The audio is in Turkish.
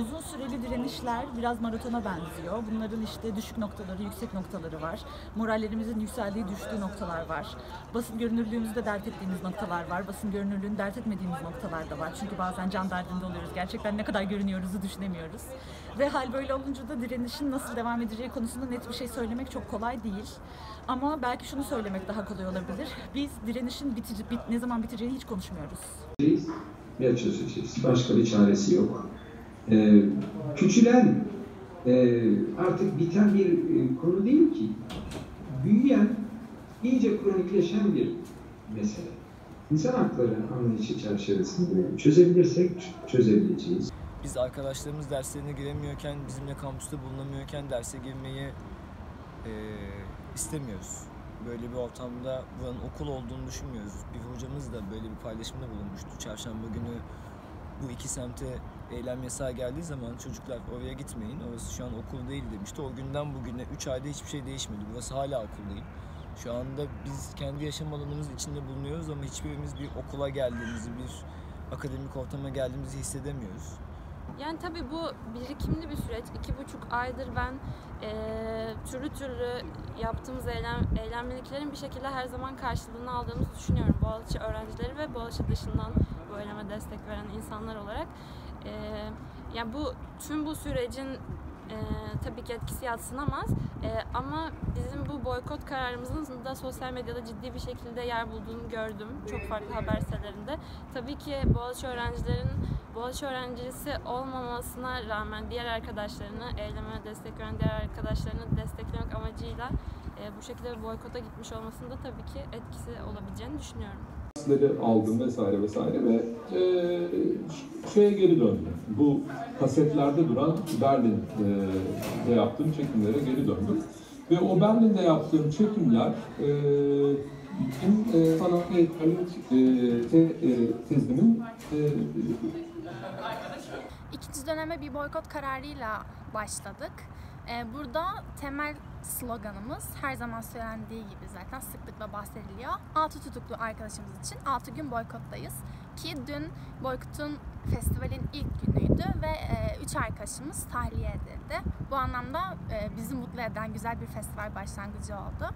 Uzun süreli direnişler biraz maratona benziyor. Bunların işte düşük noktaları, yüksek noktaları var. Morallerimizin yükseldiği, düştüğü noktalar var. Basın görünürlüğümüzde dert ettiğimiz noktalar var. Basın görünürlüğünü dert etmediğimiz noktalar da var. Çünkü bazen can derdinde oluyoruz. Gerçekten ne kadar görünüyoruzu düşünemiyoruz. Ve hal böyle olunca da direnişin nasıl devam edeceği konusunda net bir şey söylemek çok kolay değil. Ama belki şunu söylemek daha kolay olabilir. Biz direnişin bitici, bit, ne zaman biteceğini hiç konuşmuyoruz. ve çözeceğiz. Başka bir çaresi yok. Ee, küçülen e, artık biten bir e, konu değil ki. Büyüyen, iyice kronikleşen bir mesele. İnsan hakları anlayışı çerçevesinde çözebilirsek çözebileceğiz. Biz arkadaşlarımız derslerine giremiyorken, bizimle kampüste bulunamıyorken derse girmeyi e, istemiyoruz. Böyle bir ortamda buranın okul olduğunu düşünmüyoruz. Bir hocamız da böyle bir paylaşımda bulunmuştu. Çarşamba günü bu iki semte eylem yasağı geldiği zaman çocuklar oraya gitmeyin, orası şu an okul değil demişti. O günden bugüne 3 ayda hiçbir şey değişmedi. Burası hala okul değil. Şu anda biz kendi yaşam alanımız içinde bulunuyoruz ama hiçbirimiz bir okula geldiğimizi, bir akademik ortama geldiğimizi hissedemiyoruz. Yani tabii bu birikimli bir süreç. İki buçuk aydır ben eee, türlü türlü yaptığımız eylem, eylemliliklerin bir şekilde her zaman karşılığını aldığımızı düşünüyorum. Boğaziçi öğrencileri ve Boğaziçi dışından bu eyleme destek veren insanlar olarak. Eee, yani bu tüm bu sürecin eee, tabii ki etkisi yatsınamaz. Eee, ama bizim bu boykot kararımızın da sosyal medyada ciddi bir şekilde yer bulduğunu gördüm. Çok farklı haber sitelerinde. Tabii ki Boğaziçi öğrencilerin Boğaziçi öğrencisi olmamasına rağmen diğer arkadaşlarını, eyleme destek veren diğer arkadaşlarını desteklemek amacıyla e, bu şekilde bir boykota gitmiş olmasında tabii ki etkisi olabileceğini düşünüyorum. dersleri aldım vesaire vesaire ve e, şeye geri döndüm. Bu kasetlerde duran Berlin'de yaptığım çekimlere geri döndüm. Ve o Berlin'de yaptığım çekimler e, benim e, sanat heykellik e, te, e, tezimin e, İkinci döneme bir boykot kararıyla başladık. Ee, Burada temel sloganımız her zaman söylendiği gibi zaten sıklıkla bahsediliyor. Altı tutuklu arkadaşımız için 6 gün boykottayız. Ki dün boykotun festivalin ilk günüydü ve 3 arkadaşımız tahliye edildi. Bu anlamda e, bizi mutlu eden güzel bir festival başlangıcı oldu.